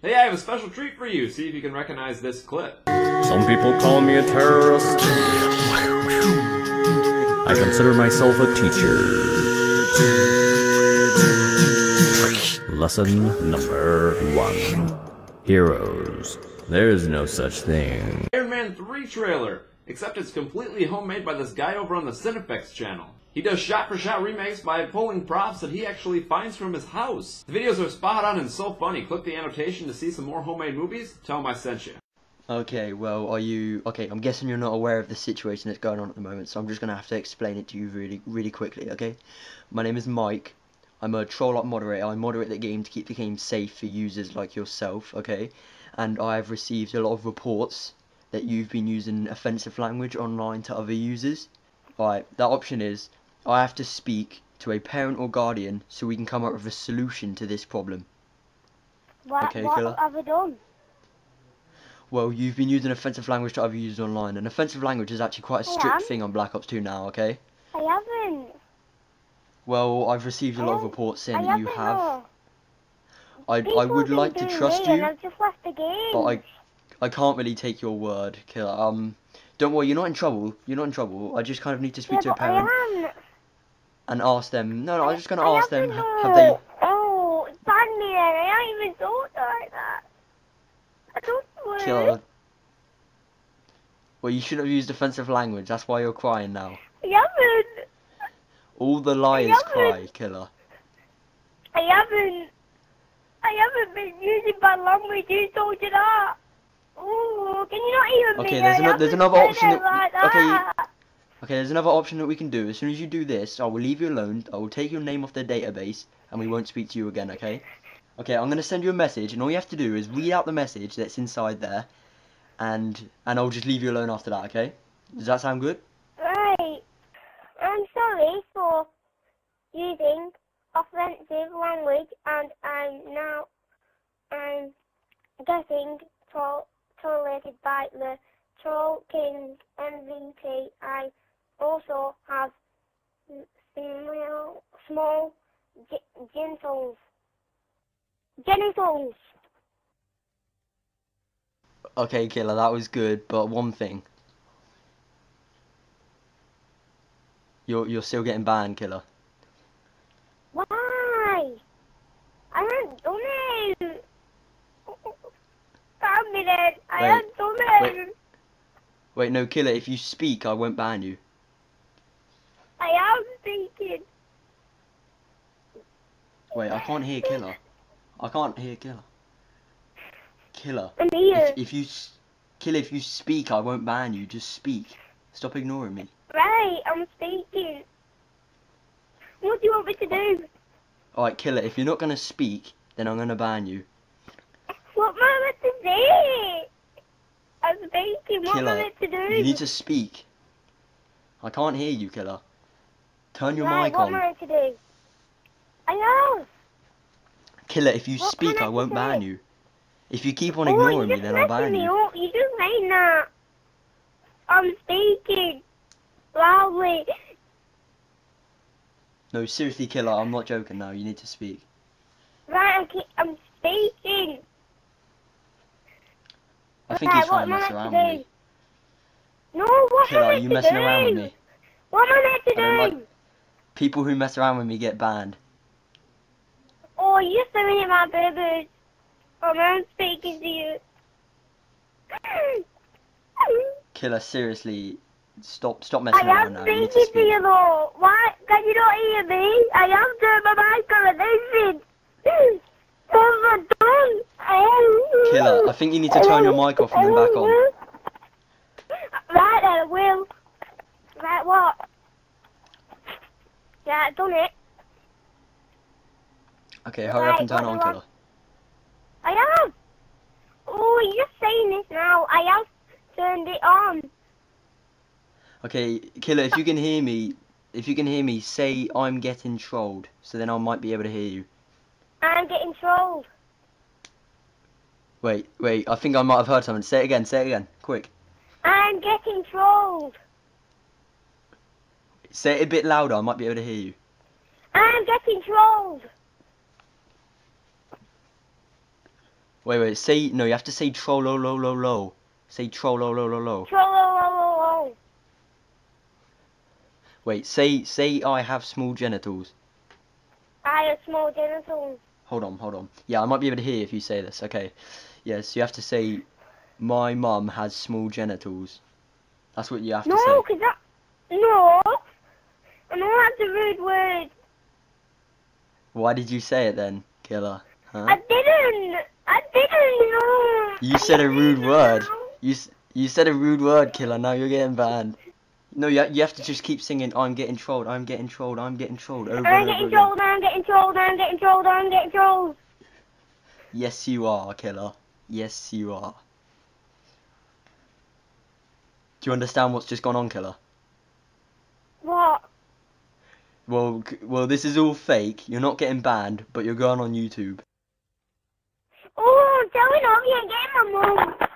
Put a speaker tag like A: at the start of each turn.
A: Hey, I have a special treat for you. See if you can recognize this clip.
B: Some people call me a terrorist. I consider myself a teacher. Lesson number one Heroes. There is no such thing.
A: Iron Man 3 trailer, except it's completely homemade by this guy over on the Cinefix channel. He does shot-for-shot remakes by pulling props that he actually finds from his house. The videos are spot on and so funny. Click the annotation to see some more homemade movies. Tell him I sent you.
C: Okay, well, are you... Okay, I'm guessing you're not aware of the situation that's going on at the moment, so I'm just going to have to explain it to you really, really quickly, okay? My name is Mike. I'm a Trollarch moderator. I moderate the game to keep the game safe for users like yourself, okay? And I've received a lot of reports that you've been using offensive language online to other users. Right, that option is I have to speak to a parent or guardian so we can come up with a solution to this problem.
D: What,
C: Okay,
D: what
C: killer.
D: have I done?
C: Well, you've been using offensive language to other users online, and offensive language is actually quite a strict thing on Black Ops 2 now, okay?
D: I haven't.
C: Well, I've received a lot of reports saying that you
D: though.
C: I, I would like to trust you,
D: I've just left the game.
C: but I I can't really take your word, killer. Um, don't worry, you're not in trouble. You're not in trouble. I just kind of need to speak
D: yeah,
C: to a parent
D: am.
C: and ask them. No, no, I'm just gonna
D: I
C: ask them.
D: haven't,
C: Have they?
D: Oh, then. I ain't even thought like that. I don't worry.
C: Killer. Well, you shouldn't have used offensive language. That's why you're crying now.
D: I haven't.
C: All the liars cry, killer.
D: I haven't. I haven't been using bad language. Who told you that? Can you not even
C: Okay, there's
D: I
C: ano- there's another option that-
D: like
C: okay,
D: that.
C: Okay, there's another option that we can do. As soon as you do this, I will leave you alone. I will take your name off the database, and we won't speak to you again. Okay? Okay, I'm gonna send you a message, and all you have to do is read out the message that's inside there, and and I'll just leave you alone after that. Okay? Does that sound good?
D: Right. I'm sorry for using offensive language and I'm now I'm getting to- tolerated by the Troll King MVP. I also have small, small ge- genitals. Genitals!
C: Okay, killer, that was good, but one thing. You're you're still getting banned, killer.
D: Why? I haven't done it. It, I
C: Wait,
D: done
C: wait. Wait, no, killer. If you speak, I won't ban you.
D: I am speaking.
C: Wait, I can't hear killer. I can't hear killer. Killer.
D: I'm here.
C: If, if you s- kill, if you speak, I won't ban you. Just speak. Stop ignoring me.
D: Right, I'm speaking. What do you want me to do?
C: All right, killer. If you're not gonna speak, then I'm gonna ban you.
D: What am I meant to do? I'm speaking. What am I meant to do?
C: You need to speak. I can't hear you, killer. Turn your
D: right,
C: mic
D: what am I meant to do? I know.
C: Killer, if you
D: What
C: speak,
D: I
C: I won't ban you. If you keep on
D: oh,
C: ignoring me, then I'll ban
D: me
C: you.
D: up. You just saying that. I'm speaking. Loudly.
C: No, seriously, killer. I'm not joking now. You need to speak.
D: Right, I'm, ke- I'm speaking.
C: I think he's trying
D: am
C: to
D: I
C: mess around
D: to
C: with
D: do?
C: me.
D: No, what am
C: Killer,
D: I
C: are you messing
D: do?
C: around with me?
D: What am I meant to
C: I don't like- People who mess around with me get banned.
D: Oh, you're staring at my baby. Oh, I'm speaking to you.
C: Killer, seriously, stop, stop
D: I
C: messing around
D: am
C: now. Need to
D: speaking to you though. Why? Can you not hear me? I am doing my mic on and listen. What have I done? I am.
C: Killer, I think you need to turn your mic off and then back on.
D: Right then, will. Right, what? Yeah, I've done it.
C: Okay, hurry up and turn it on,
D: what do I-
C: killer.
D: I have. Oh, you're just saying this now. I have turned it on.
C: Okay, killer, if you can hear me, if you can hear me, say I'm getting trolled, so then I might be able to hear you.
D: I'm getting trolled.
C: Wait, wait, I think I might have heard something. Say it again, say it again, quick.
D: I'm getting trolled.
C: Say it a bit louder, I might be able to hear you.
D: I'm getting trolled.
C: Wait, wait. Say no. You have to say trollo lo lo lo. Say trollo lo lo lo.
D: Trollolololo.
C: Wait. Say say I have small genitals.
D: I have small genitals.
C: Hold on, hold on. Yeah, I might be able to hear if you say this. Okay. Yes, you have to say my mum has small genitals. That's what you have to say.
D: No,
C: say.
D: cause that. No. No, that's a rude word.
C: Why did you say it then, killer? Huh?
D: I didn't. I didn't know.
C: You said a rude word. You you said a rude word, killer. Now you're getting banned. No, you, you have to just keep singing. I'm getting trolled. I'm getting trolled. I'm getting trolled. Over
D: I'm
C: and over
D: getting
C: again.
D: trolled. I'm getting trolled. I'm getting trolled. I'm getting trolled.
C: Yes, you are, killer. Yes, you are. Do you understand what's just gone on, killer?
D: What?
C: Well, well, this is all fake. You're not getting banned, but you're going on YouTube.
D: Oh, tell me not. I'm getting my mum.